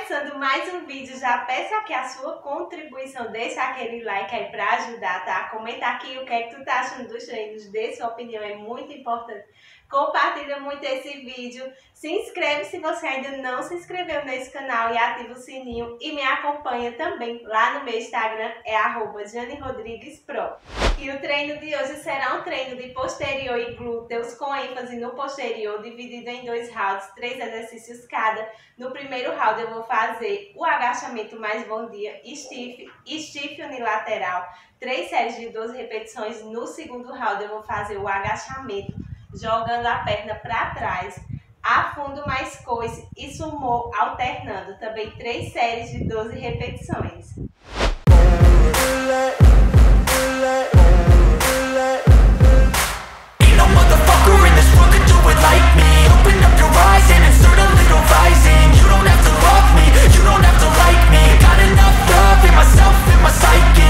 começando mais um vídeo, já peço aqui a sua contribuição, deixa aquele like aí pra ajudar, tá? Comenta aqui o que é que tu tá achando dos treinos, dê sua opinião, é muito importante. Compartilha muito esse vídeo, se inscreve se você ainda não se inscreveu nesse canal e ativa o sininho e me acompanha também lá no meu Instagram, é arroba. E o treino de hoje será um treino de posterior e glúteos com ênfase no posterior, dividido em dois rounds, três exercícios cada. No primeiro round eu vou fazer o agachamento mais bom dia, stiff, stiff unilateral, três séries de 12 repetições. No segundo round eu vou fazer o agachamento, jogando a perna para trás, afundo mais coice e sumô alternando também três séries de 12 repetições. You don't have to like me, got enough love in myself, in my psyche.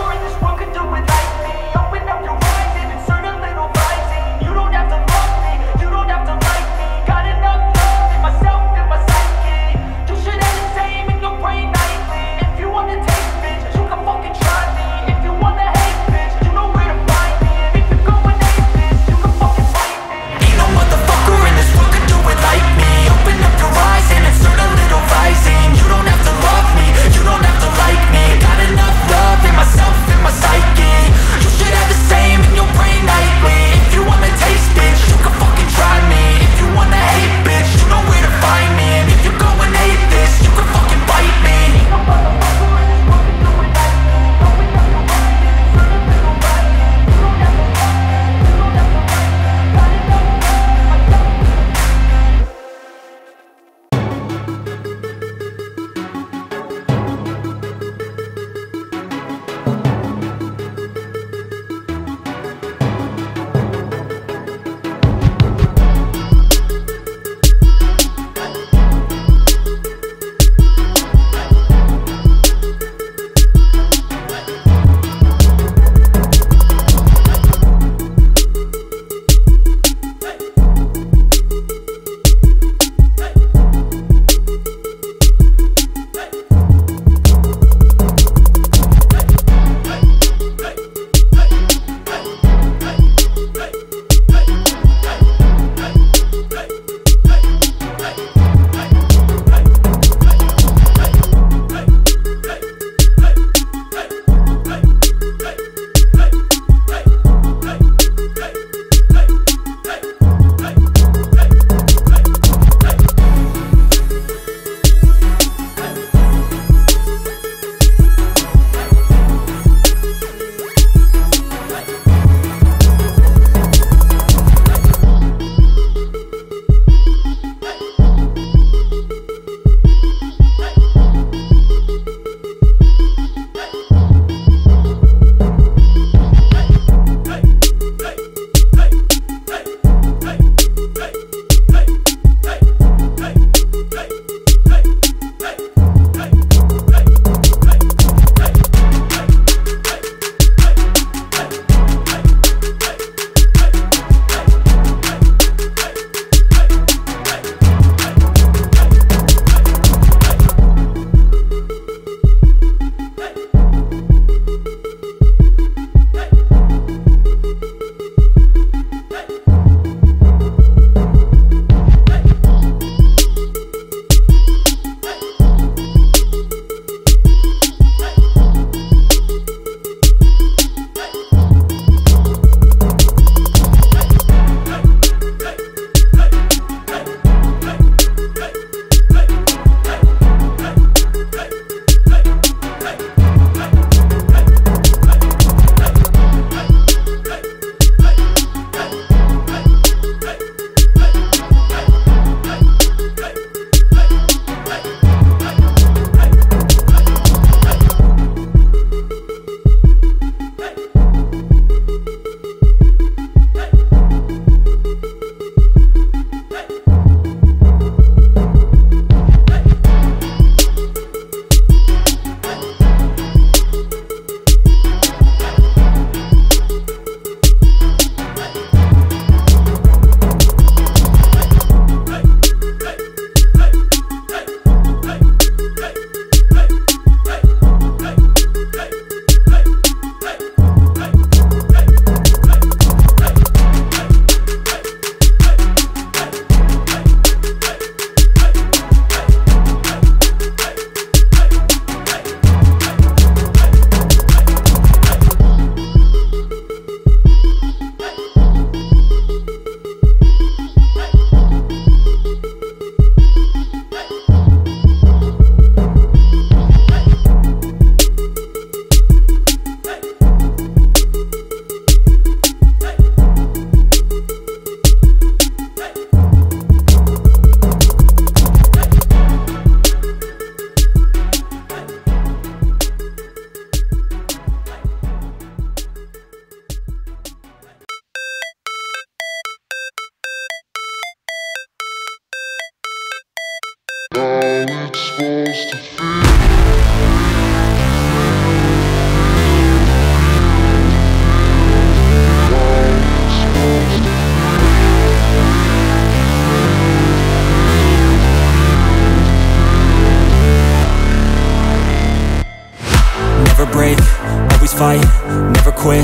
fight, never quit,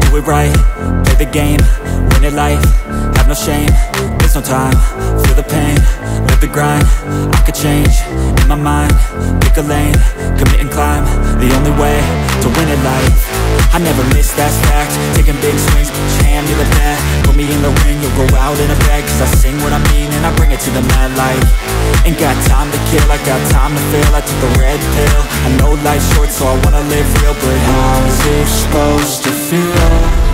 do it right, play the game, win it life, have no shame, there's no time, feel the pain, live the grind, I could change, in my mind, pick a lane, commit and climb, the only way to win it life, I never miss, that's fact, taking big swings, hand to the bat, put me in the ring, you'll go out in a bag, cause I sing what I mean and I bring it to the mad light, ain't got time to kill, I got time to feel, I took the red pill, I know life's short so I wanna live real, but how's it supposed to feel?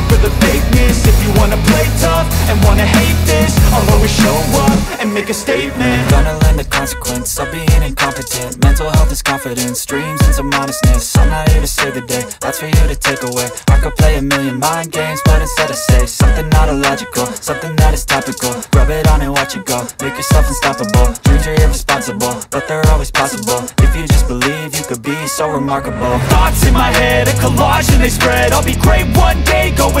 for the fakeness. If you wanna play tough and wanna hate this I'll always show up and make a statement. Gonna learn the consequence of being incompetent. Mental health is confidence, dreams and some honestness I'm not here to save the day, that's for you to take away. I could play a million mind games, but instead I say Something not illogical, something that is topical. Rub it on and watch it go, make yourself unstoppable. Dreams are irresponsible, but they're always possible. If you just believe, you could be so remarkable. Thoughts in my head, a collage and they spread. I'll be great one day, going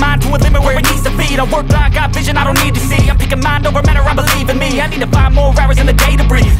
mind to a limit where it needs to be. I work blind, got vision I don't need to see. I'm picking mind over matter, I believe in me. I need to find more hours in the day to breathe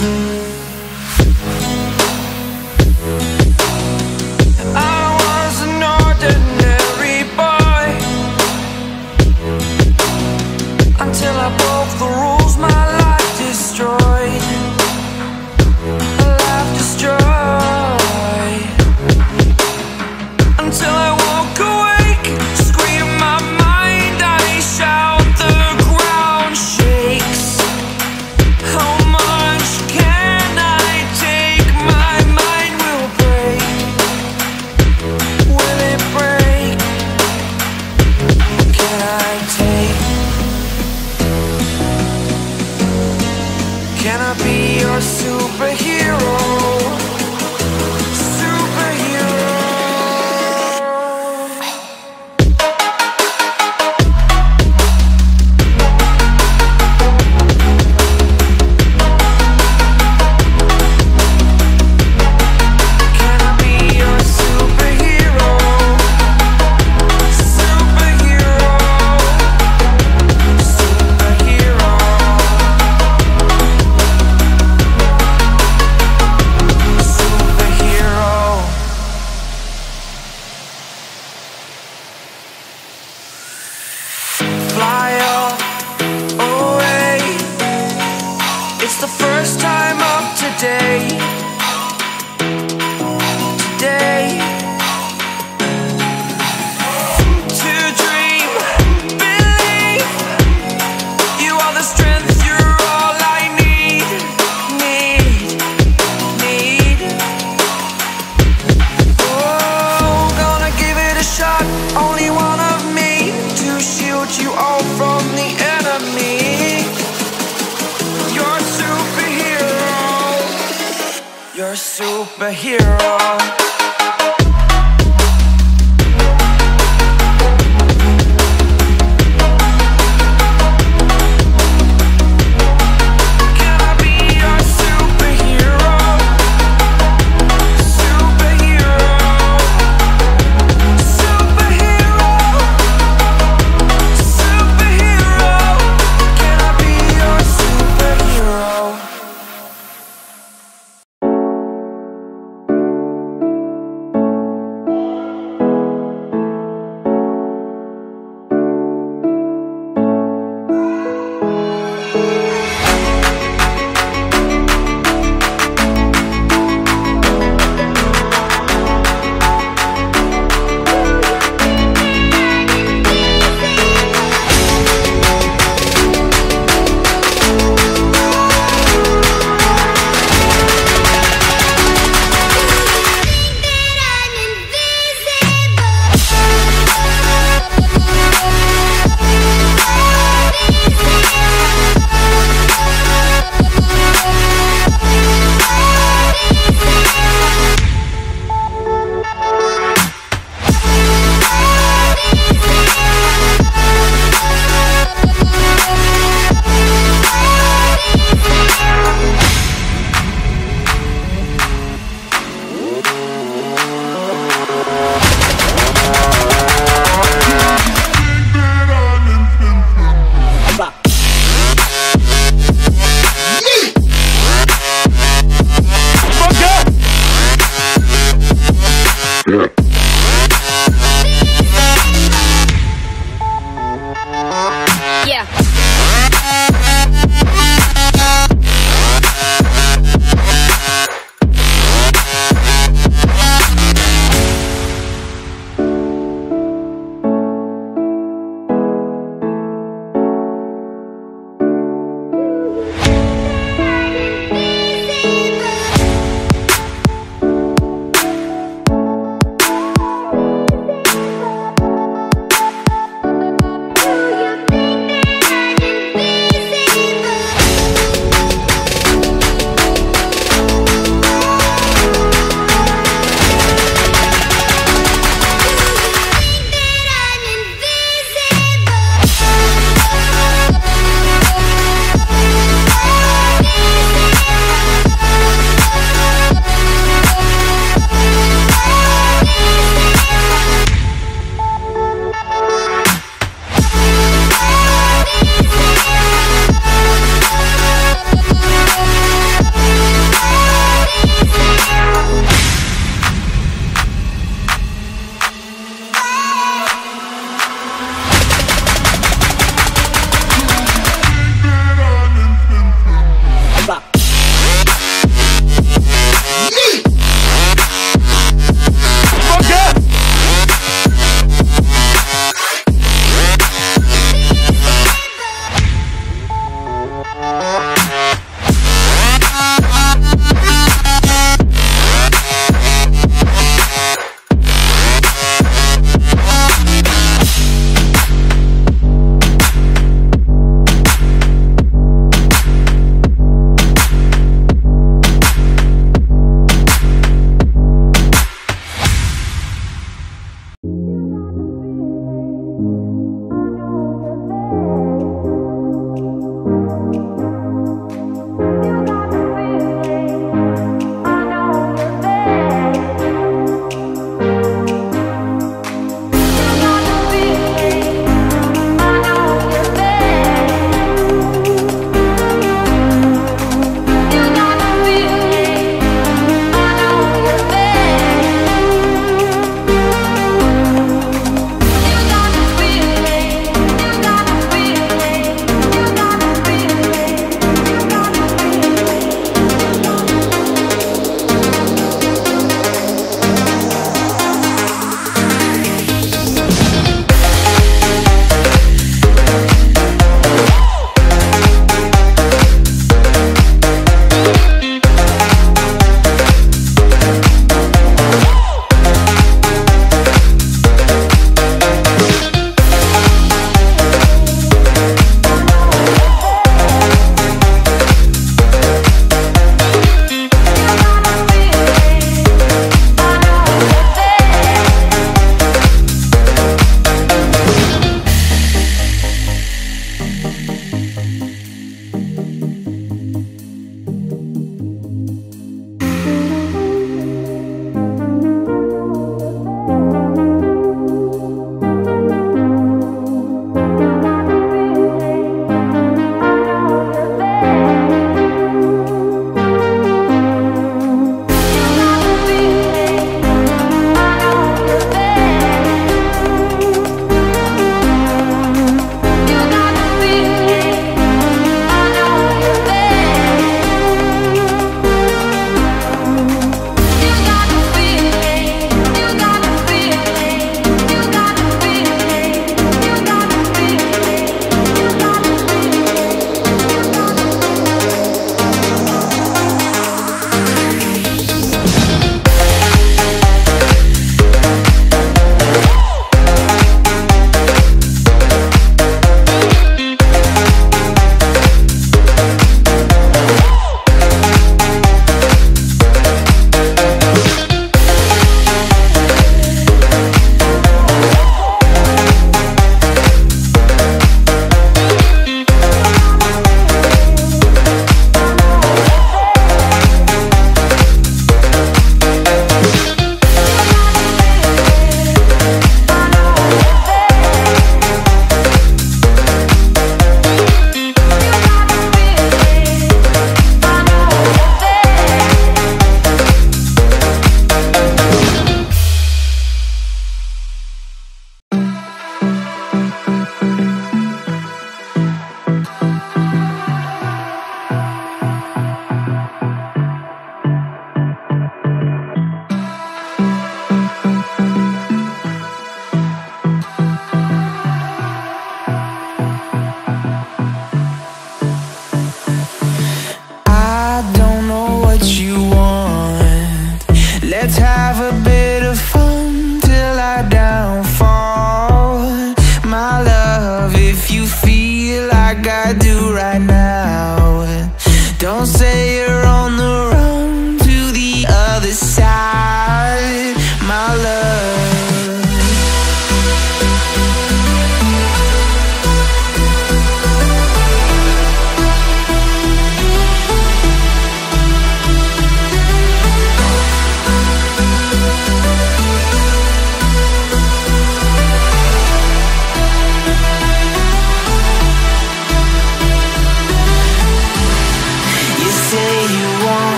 I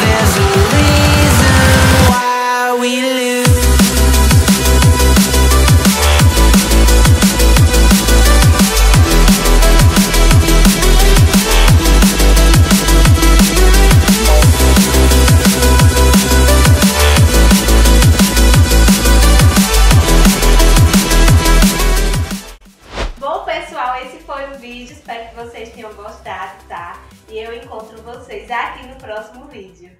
there's a próximo vídeo.